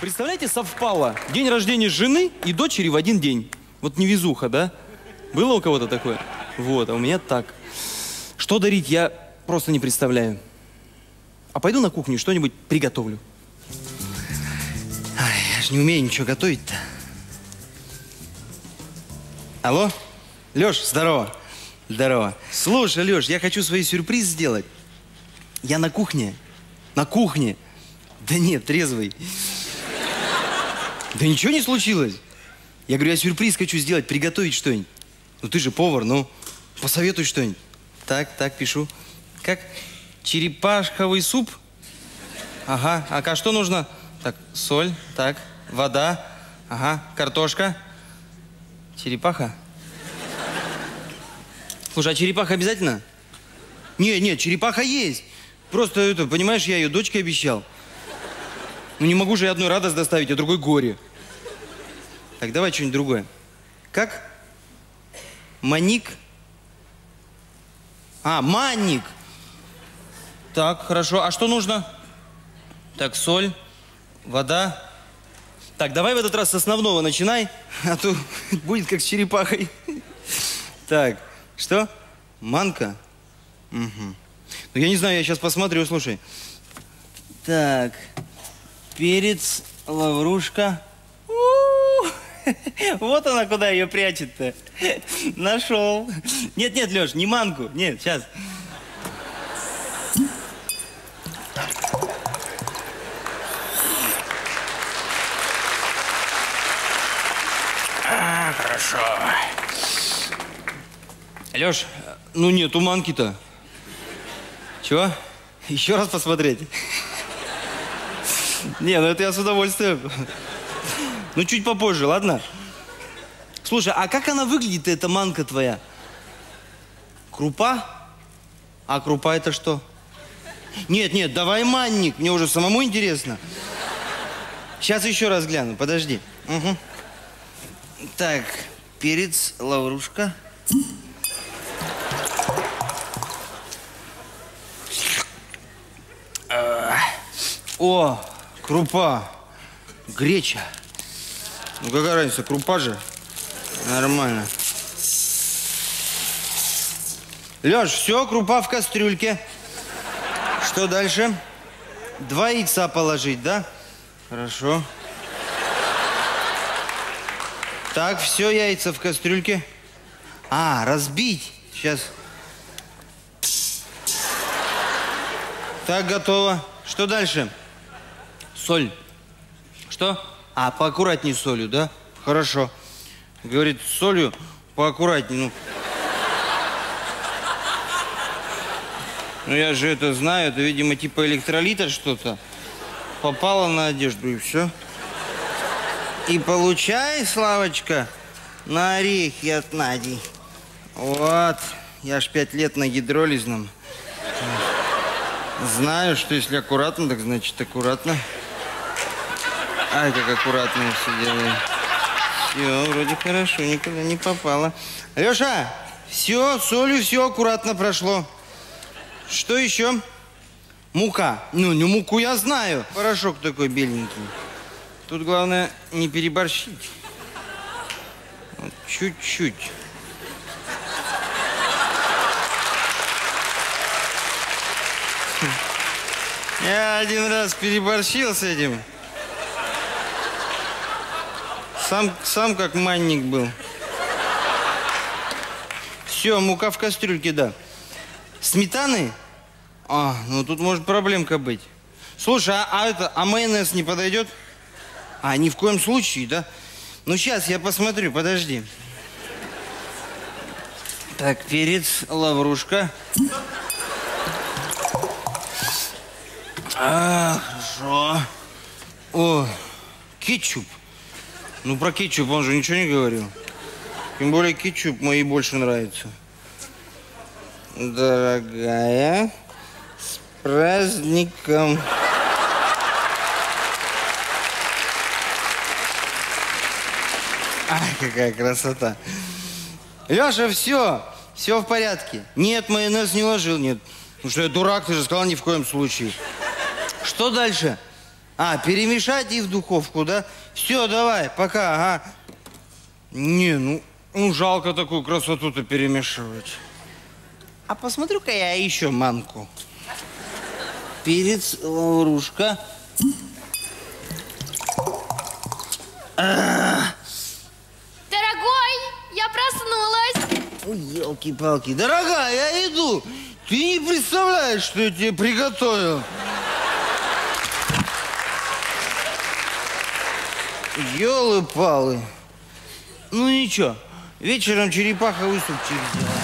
Представляете, совпало. День рождения жены и дочери в один день. Вот невезуха, да? Было у кого-то такое? Вот, а у меня так. Что дарить, я просто не представляю. А пойду на кухню что-нибудь приготовлю. Ай, я же не умею ничего готовить-то. Алло? Леш, здорово. Здорово. Слушай, Леш, я хочу свой сюрприз сделать. Я на кухне. На кухне. Да нет, трезвый. Да ничего не случилось. Я говорю, я сюрприз хочу сделать, приготовить что-нибудь. Ну ты же повар, ну, посоветуй что-нибудь. Так, так, пишу. Как? Черепашковый суп? Ага, а что нужно? Так, соль, так, вода, ага, картошка. Черепаха? Слушай, а черепаха обязательно? Нет, нет, черепаха есть. Просто это, понимаешь, я ее дочке обещал. Ну не могу же я одной радость доставить, а другой горе. Так, давай что-нибудь другое. Как? Маник? А, манник. Так, хорошо. А что нужно? Так, соль, вода. Так, давай в этот раз с основного начинай, а то будет как с черепахой. Так, что? Манка? Угу. Ну, я не знаю, я сейчас посмотрю, слушай. Так, перец, лаврушка. Вот она куда ее прячет-то. Нашел. Нет, нет, Леш, не манку. Нет, сейчас. А, хорошо. Леш, ну нету манки-то. Чего? Еще раз посмотреть? Не, ну это я с удовольствием. Ну, чуть попозже, ладно? Слушай, а как она выглядит, эта манка твоя? Крупа? А крупа это что? Нет, нет, давай манник, мне уже самому интересно. Сейчас еще раз гляну, подожди. Угу. Так, перец, лаврушка. О, крупа, греча. Ну какая разница, крупа же. Нормально. Леш, все, крупа в кастрюльке. Что дальше? Два яйца положить, да? Хорошо. Так, все, яйца в кастрюльке. А, разбить. Сейчас. Так, готово. Что дальше? Соль. Что? А, поаккуратней с солью, да? Хорошо. Говорит, солью поаккуратней. Ну. ну, я же это знаю. Это, видимо, типа электролита что-то. Попало на одежду, и все. И получай, Славочка, на орехи от Нади. Вот. Я ж пять лет на гидролизном. Знаю, что если аккуратно, так значит аккуратно. Ай, как аккуратно все делаю. Все, вроде хорошо, никуда не попало. Леша, все, солью все аккуратно прошло. Что еще? Мука. Ну, не муку я знаю. Порошок такой беленький. Тут главное не переборщить. Чуть-чуть. Я один раз переборщил с этим. Сам, сам как манник был. Все, мука в кастрюльке, да. Сметаны? А, ну тут может проблемка быть. Слушай, а, а это, а майонез не подойдет? А, ни в коем случае, да? Ну, сейчас я посмотрю, подожди. Так, перец, лаврушка. А, хорошо. О, кетчуп. Ну, про кетчуп он же ничего не говорил. Тем более кетчуп моей больше нравится. Дорогая, с праздником. Ай, какая красота. Леша, все, все в порядке. Нет, майонез не ложил, нет. Ну что, я дурак, ты же сказал ни в коем случае. Что дальше? А, перемешать и в духовку, да? Все, давай, пока, ага. Не, ну, ну жалко такую красоту-то перемешивать. А посмотрю-ка я еще манку. Перец, лаврушка. Дорогой, я проснулась. Ой, елки-палки. Дорогая, я иду. Ты не представляешь, что я тебе приготовил. Елы-палы. Ну ничего, вечером черепаховый супчик сделаю.